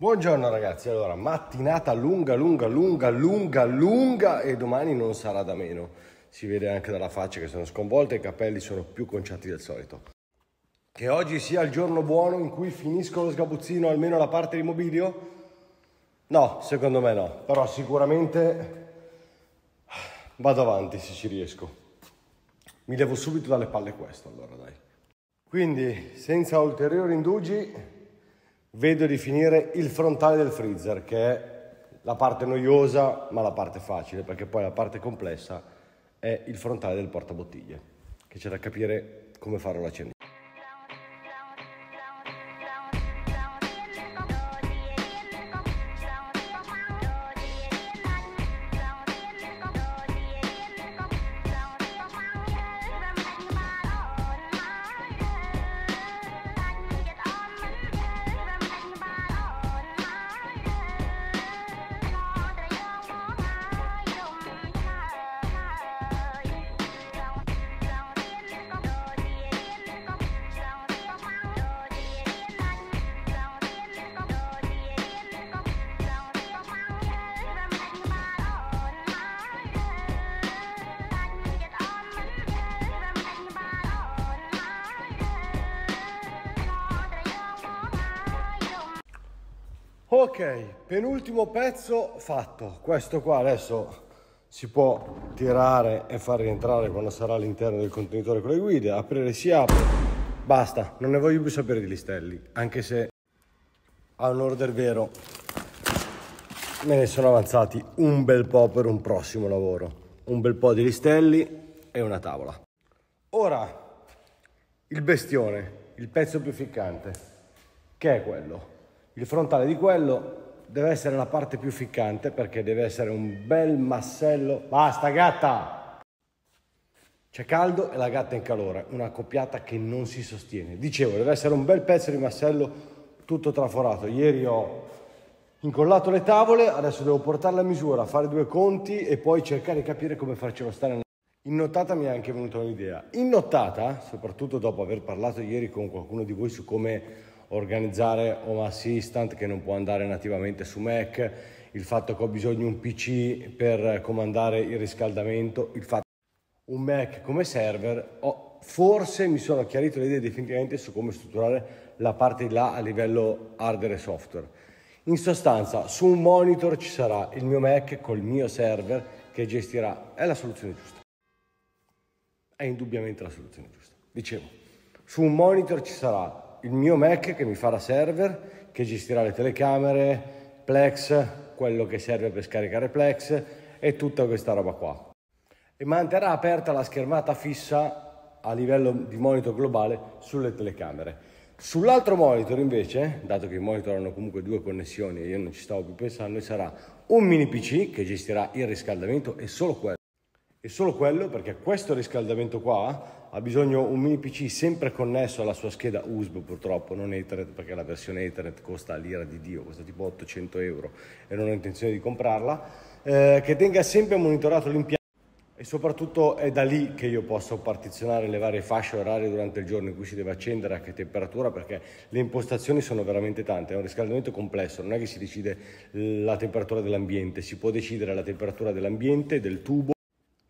Buongiorno ragazzi, allora mattinata lunga, lunga, lunga, lunga, lunga e domani non sarà da meno. Si vede anche dalla faccia che sono sconvolte e i capelli sono più conciati del solito. Che oggi sia il giorno buono in cui finisco lo sgabuzzino almeno la parte di mobilio? No, secondo me no, però sicuramente vado avanti se ci riesco. Mi levo subito dalle palle questo allora dai. Quindi senza ulteriori indugi vedo di finire il frontale del freezer, che è la parte noiosa ma la parte facile, perché poi la parte complessa è il frontale del portabottiglie, che c'è da capire come fare la cena. Ok, penultimo pezzo fatto. Questo qua adesso si può tirare e far rientrare quando sarà all'interno del contenitore con le guide. Aprire si apre. Basta, non ne voglio più sapere di listelli, anche se a un order vero me ne sono avanzati un bel po' per un prossimo lavoro. Un bel po' di listelli e una tavola. Ora, il bestione, il pezzo più ficcante, che è quello? Il frontale di quello deve essere la parte più ficcante perché deve essere un bel massello. Basta gatta! C'è caldo e la gatta in calore, una coppiata che non si sostiene. Dicevo, deve essere un bel pezzo di massello tutto traforato. Ieri ho incollato le tavole, adesso devo portarla a misura, fare due conti e poi cercare di capire come farcelo stare. In nottata mi è anche venuta un'idea. In nottata, soprattutto dopo aver parlato ieri con qualcuno di voi su come organizzare Home Assistant che non può andare nativamente su Mac, il fatto che ho bisogno di un PC per comandare il riscaldamento, il fatto che un Mac come server, oh, forse mi sono chiarito le idee definitivamente su come strutturare la parte di là a livello hardware e software. In sostanza, su un monitor ci sarà il mio Mac col mio server che gestirà, è la soluzione giusta. È indubbiamente la soluzione giusta. Dicevo, su un monitor ci sarà il mio Mac che mi farà server, che gestirà le telecamere, Plex, quello che serve per scaricare Plex e tutta questa roba qua. E manterrà aperta la schermata fissa a livello di monitor globale sulle telecamere. Sull'altro monitor invece, dato che i monitor hanno comunque due connessioni e io non ci stavo più pensando, sarà un mini PC che gestirà il riscaldamento e solo quello. E solo quello perché questo riscaldamento qua ha bisogno un mini PC sempre connesso alla sua scheda USB purtroppo, non Ethernet perché la versione Ethernet costa l'ira di Dio, costa tipo 800 euro e non ho intenzione di comprarla, eh, che tenga sempre monitorato l'impianto. E soprattutto è da lì che io posso partizionare le varie fasce orarie durante il giorno in cui si deve accendere, a che temperatura, perché le impostazioni sono veramente tante, è un riscaldamento complesso, non è che si decide la temperatura dell'ambiente, si può decidere la temperatura dell'ambiente, del tubo,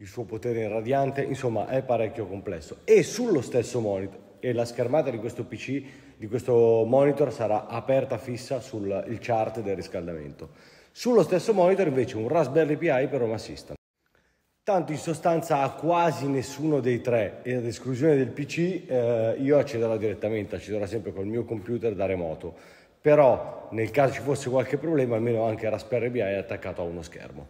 il suo potere irradiante, insomma è parecchio complesso. E sullo stesso monitor, e la schermata di questo PC, di questo monitor sarà aperta fissa sul chart del riscaldamento. Sullo stesso monitor invece un Raspberry Pi per Home Assistant. Tanto in sostanza a quasi nessuno dei tre, e ad esclusione del PC, eh, io accederò direttamente, accederò sempre col mio computer da remoto. Però nel caso ci fosse qualche problema, almeno anche Raspberry Pi è attaccato a uno schermo.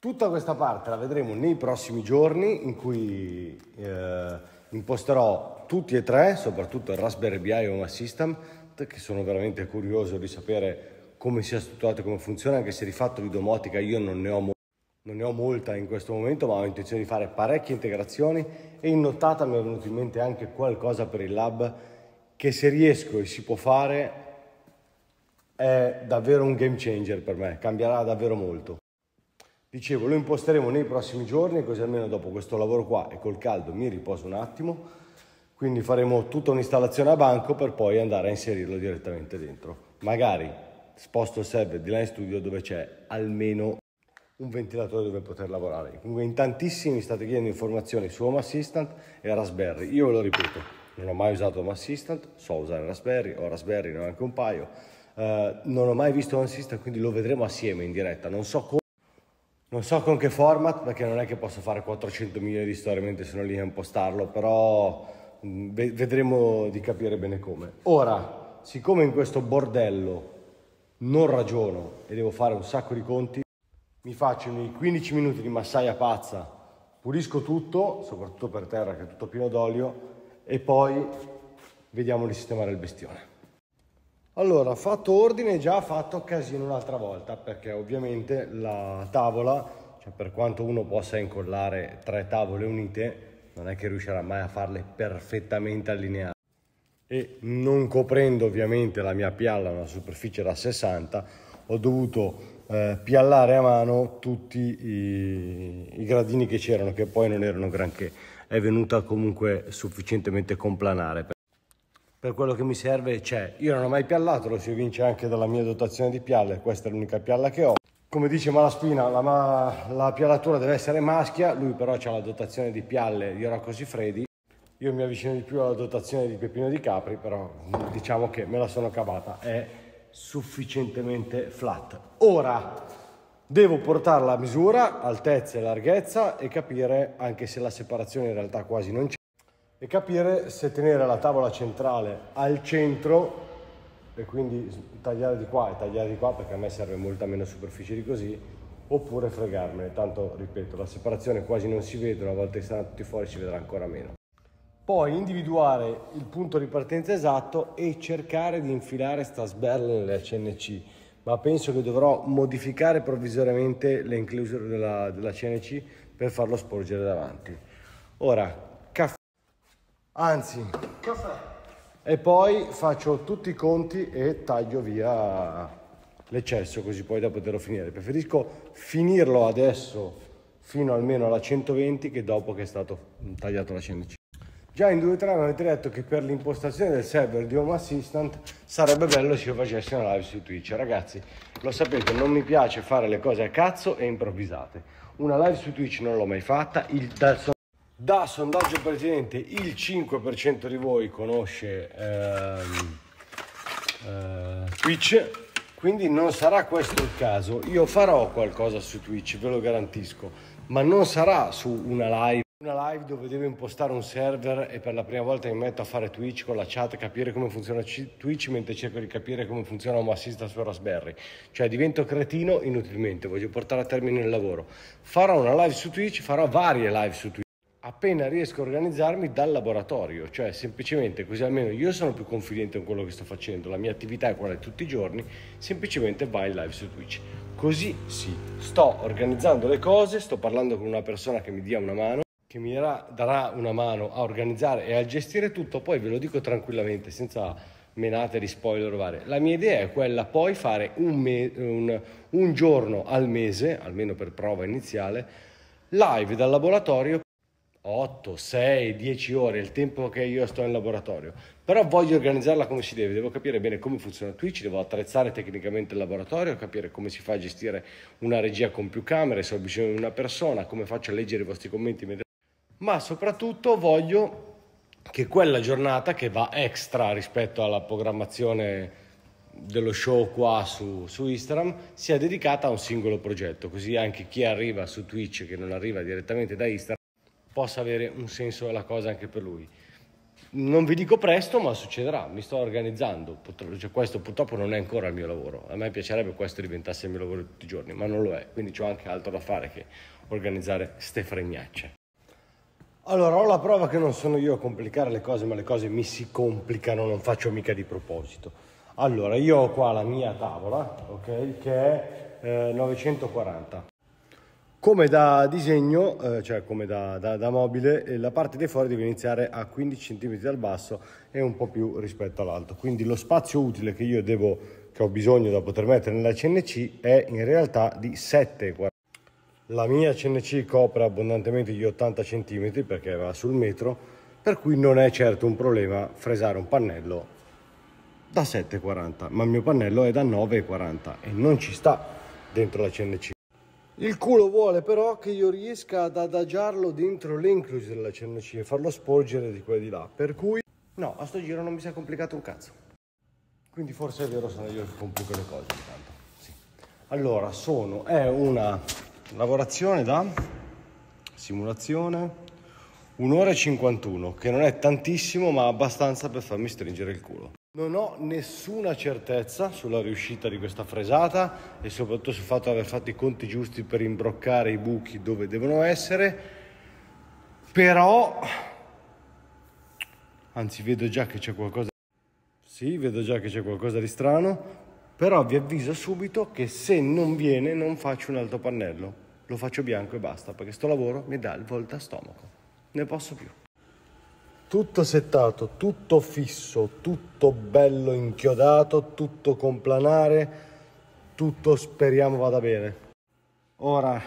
Tutta questa parte la vedremo nei prossimi giorni in cui eh, imposterò tutti e tre, soprattutto il Raspberry Pi Home Assistant, che sono veramente curioso di sapere come sia strutturato e come funziona, anche se di fatto di domotica io non ne ho molto non ne ho molta in questo momento, ma ho intenzione di fare parecchie integrazioni e in nottata mi è venuto in mente anche qualcosa per il lab che se riesco e si può fare è davvero un game changer per me, cambierà davvero molto. Dicevo, lo imposteremo nei prossimi giorni, così almeno dopo questo lavoro qua e col caldo mi riposo un attimo. Quindi faremo tutta un'installazione a banco per poi andare a inserirlo direttamente dentro. Magari sposto il server di là in studio dove c'è almeno un ventilatore dove poter lavorare. Comunque in tantissimi mi state chiedendo informazioni su Home Assistant e Raspberry. Io ve lo ripeto, non ho mai usato Home Assistant, so usare Raspberry, ho Raspberry, ne ho anche un paio. Uh, non ho mai visto Home Assistant, quindi lo vedremo assieme in diretta. Non so, con, non so con che format, perché non è che posso fare 400 milioni di storie mentre sono lì a impostarlo, però mm, vedremo di capire bene come. Ora, siccome in questo bordello non ragiono e devo fare un sacco di conti, mi faccio i 15 minuti di massaia pazza, pulisco tutto, soprattutto per terra che è tutto pieno d'olio, e poi vediamo di sistemare il bestione. Allora, fatto ordine, già fatto casino un'altra volta, perché ovviamente la tavola, cioè per quanto uno possa incollare tre tavole unite, non è che riuscirà mai a farle perfettamente allineate. E non coprendo ovviamente la mia pialla una superficie da 60, ho dovuto eh, piallare a mano tutti i, i gradini che c'erano, che poi non erano granché. È venuta comunque sufficientemente complanare. Per, quello che mi serve c'è. Io non ho mai piallato, lo si evince anche dalla mia dotazione di pialle, questa è l'unica pialla che ho. Come dice Malaspina, la, ma, la piallatura deve essere maschia, lui però ha la dotazione di pialle di Rocco Freddi. Io mi avvicino di più alla dotazione di Peppino di Capri, però diciamo che me la sono cavata. È sufficientemente flat. Ora devo portare la misura, altezza e larghezza e capire, anche se la separazione in realtà quasi non c'è, e capire se tenere la tavola centrale al centro e quindi tagliare di qua e tagliare di qua perché a me serve molta meno superficie di così oppure fregarmene, tanto ripeto la separazione quasi non si vede, una volta che stanno tutti fuori si vedrà ancora meno. Poi individuare il punto di partenza esatto e cercare di infilare sta sberla nelle CNC ma penso che dovrò modificare provvisoriamente le inclusure della, della CNC per farlo sporgere davanti. Ora anzi caffè e poi faccio tutti i conti e taglio via l'eccesso così poi da poterlo finire preferisco finirlo adesso fino almeno alla 120 che dopo che è stato tagliato la CNC Già in 2-3 mi avete detto che per l'impostazione del server di Home Assistant sarebbe bello se io facessi una live su Twitch. Ragazzi, lo sapete, non mi piace fare le cose a cazzo e improvvisate. Una live su Twitch non l'ho mai fatta. Il, da, da, sondaggio precedente il 5% di voi conosce ehm, eh, Twitch, quindi non sarà questo il caso. Io farò qualcosa su Twitch, ve lo garantisco, ma non sarà su una live una live dove devo impostare un server e per la prima volta mi metto a fare Twitch con la chat, capire come funziona Twitch mentre cerco di capire come funziona un assista su Raspberry. Cioè divento cretino inutilmente, voglio portare a termine il lavoro. Farò una live su Twitch, farò varie live su Twitch appena riesco a organizzarmi dal laboratorio, cioè semplicemente così almeno io sono più confidente in quello che sto facendo, la mia attività è quella di tutti i giorni, semplicemente vai live su Twitch. Così sì, sto organizzando le cose, sto parlando con una persona che mi dia una mano che mi darà una mano a organizzare e a gestire tutto, poi ve lo dico tranquillamente, senza menate di spoiler varie. La mia idea è quella poi fare un, me- un, un giorno al mese, almeno per prova iniziale, live dal laboratorio 8, 6, 10 ore, il tempo che io sto in laboratorio. Però voglio organizzarla come si deve, devo capire bene come funziona Twitch, devo attrezzare tecnicamente il laboratorio, capire come si fa a gestire una regia con più camere, se ho bisogno di una persona, come faccio a leggere i vostri commenti ma soprattutto voglio che quella giornata che va extra rispetto alla programmazione dello show qua su, su, Instagram sia dedicata a un singolo progetto, così anche chi arriva su Twitch che non arriva direttamente da Instagram possa avere un senso della cosa anche per lui. Non vi dico presto, ma succederà, mi sto organizzando, cioè, questo purtroppo non è ancora il mio lavoro, a me piacerebbe che questo diventasse il mio lavoro tutti i giorni, ma non lo è, quindi ho anche altro da fare che organizzare ste fregnacce. Allora, ho la prova che non sono io a complicare le cose, ma le cose mi si complicano, non faccio mica di proposito. Allora, io ho qua la mia tavola, ok, che è eh, 940. Come da disegno, eh, cioè come da, da, da mobile, eh, la parte dei fori deve iniziare a 15 cm dal basso e un po' più rispetto all'alto. Quindi lo spazio utile che io devo, che ho bisogno da poter mettere nella CNC è in realtà di 7,40. La mia CNC copre abbondantemente gli 80 cm perché va sul metro, per cui non è certo un problema fresare un pannello da 7,40 ma il mio pannello è da 9,40 e non ci sta dentro la CNC il culo vuole però che io riesca ad adagiarlo dentro le inclusive della CNC e farlo sporgere di qua e di là. Per cui no a sto giro non mi si è complicato un cazzo. Quindi forse è vero sono io che complico le cose intanto. Sì. allora sono è una lavorazione da simulazione un'ora e 51 che non è tantissimo ma abbastanza per farmi stringere il culo non ho nessuna certezza sulla riuscita di questa fresata e soprattutto sul fatto di aver fatto i conti giusti per imbroccare i buchi dove devono essere, però anzi vedo già che c'è qualcosa sì, vedo già che c'è qualcosa di strano, però vi avviso subito che se non viene non faccio un alto pannello, lo faccio bianco e basta, perché sto lavoro mi dà il volta stomaco. Ne posso più tutto settato, tutto fisso, tutto bello inchiodato, tutto con planare, tutto speriamo vada bene. Ora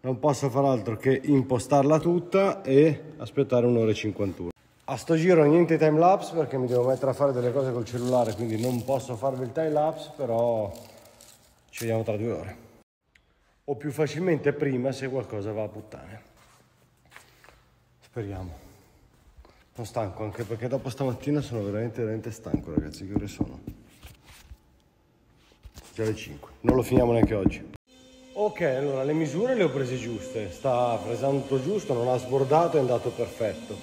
non posso far altro che impostarla tutta e aspettare un'ora e 51. A sto giro niente time lapse perché mi devo mettere a fare delle cose col cellulare, quindi non posso farvi il time lapse, però ci vediamo tra due ore. O più facilmente prima se qualcosa va a puttane. Speriamo. Sono stanco anche perché dopo stamattina sono veramente, veramente stanco ragazzi. Che ore sono? Già le 5. Non lo finiamo neanche oggi. Ok, allora le misure le ho prese giuste. Sta fresando giusto, non ha sbordato, è andato perfetto.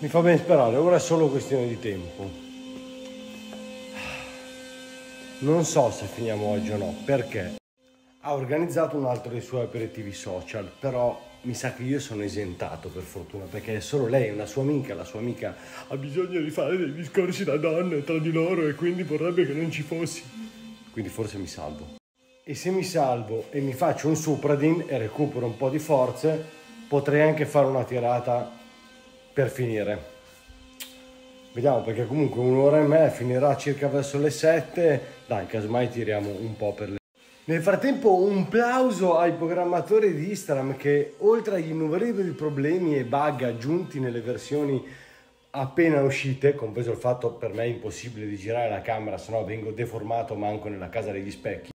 Mi fa ben sperare, ora è solo questione di tempo. Non so se finiamo oggi o no, perché ha organizzato un altro dei suoi aperitivi social, però mi sa che io sono esentato per fortuna, perché è solo lei, una sua amica, la sua amica ha bisogno di fare dei discorsi da donne tra di loro e quindi vorrebbe che non ci fossi. Quindi forse mi salvo. E se mi salvo e mi faccio un Supradin e recupero un po' di forze, potrei anche fare una tirata per finire. Vediamo perché comunque un'ora e me finirà circa verso le 7. Dai, casomai tiriamo un po' per le nel frattempo un plauso ai programmatori di Instagram che oltre agli innumerevoli problemi e bug aggiunti nelle versioni appena uscite, compreso il fatto per me impossibile di girare la camera, se no vengo deformato manco nella casa degli specchi,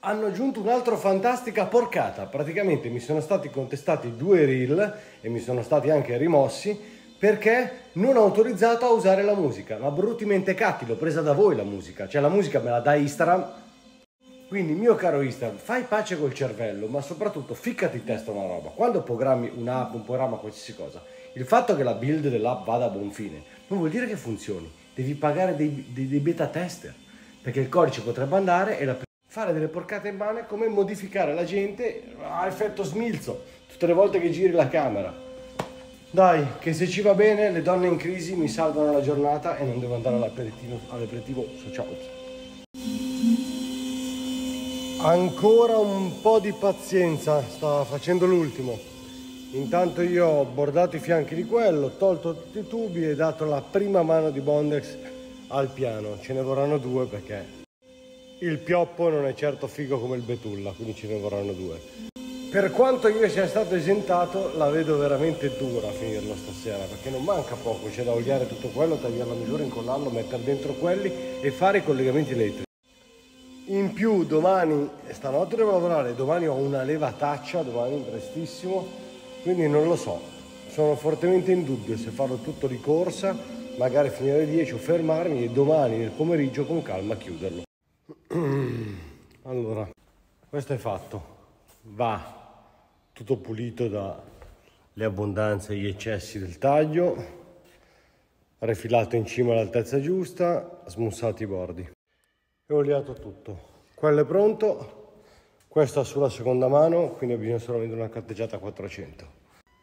hanno aggiunto un'altra fantastica porcata. Praticamente mi sono stati contestati due reel e mi sono stati anche rimossi perché non ho autorizzato a usare la musica. Ma brutti mentecatti, l'ho presa da voi la musica. Cioè la musica me la dà Instagram quindi, mio caro Instagram, fai pace col cervello, ma soprattutto ficcati in testa una roba. Quando programmi un'app, un programma, qualsiasi cosa, il fatto che la build dell'app vada a buon fine non vuol dire che funzioni. Devi pagare dei, dei, dei beta tester, perché il codice potrebbe andare e la, fare delle porcate in mano come modificare la gente a effetto smilzo tutte le volte che giri la camera. Dai, che se ci va bene le donne in crisi mi salvano la giornata e non devo andare all'aperitivo, all'aperitivo sociale. Ancora un po' di pazienza, sta facendo l'ultimo. Intanto io ho bordato i fianchi di quello, tolto tutti i tubi e dato la prima mano di Bondex al piano. Ce ne vorranno due perché il pioppo non è certo figo come il betulla, quindi ce ne vorranno due. Per quanto io sia stato esentato, la vedo veramente dura a finirlo stasera, perché non manca poco, c'è da oliare tutto quello, tagliare la misura, incollarlo, mettere dentro quelli e fare i collegamenti elettrici. In più domani, stanotte devo lavorare, domani ho una levataccia, domani prestissimo, quindi non lo so, sono fortemente in dubbio se farlo tutto di corsa, magari finire alle 10 o fermarmi e domani nel pomeriggio con calma chiuderlo. Allora, questo è fatto, va tutto pulito dalle abbondanze e gli eccessi del taglio, rifilato in cima all'altezza giusta, smussati i bordi e ho oliato tutto. Quello è pronto, questo sulla seconda mano, quindi bisogna solamente una carteggiata a 400.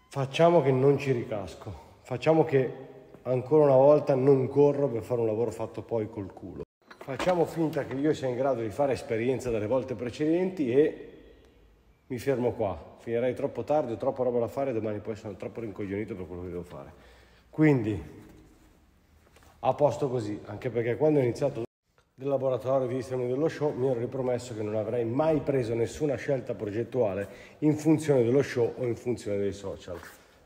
Facciamo che non ci ricasco, facciamo che ancora una volta non corro per fare un lavoro fatto poi col culo. Facciamo finta che io sia in grado di fare esperienza dalle volte precedenti e mi fermo qua. Finirei troppo tardi, ho troppa roba da fare, domani poi sono troppo rincoglionito per quello che devo fare. Quindi, a posto così, anche perché quando ho iniziato del laboratorio di Instagram dello show mi ero ripromesso che non avrei mai preso nessuna scelta progettuale in funzione dello show o in funzione dei social.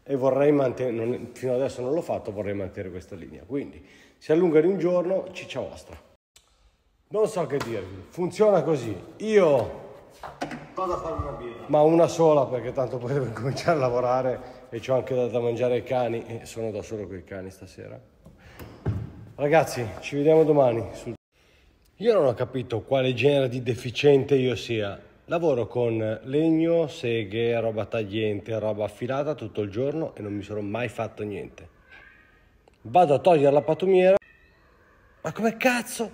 e vorrei mantenere, fino adesso non l'ho fatto, vorrei mantenere questa linea. Quindi si allunga di un giorno, ciccia vostra. Non so che dirvi, funziona così. Io Vado a fare una birra. ma una sola perché tanto poi devo cominciare a lavorare e ho anche da, da mangiare ai cani e sono da solo con i cani stasera. Ragazzi, ci vediamo domani. sul- Io non ho capito quale genere di deficiente io sia. Lavoro con legno, seghe, roba tagliente, roba affilata tutto il giorno e non mi sono mai fatto niente. Vado a togliere la patumiera. Ma come cazzo?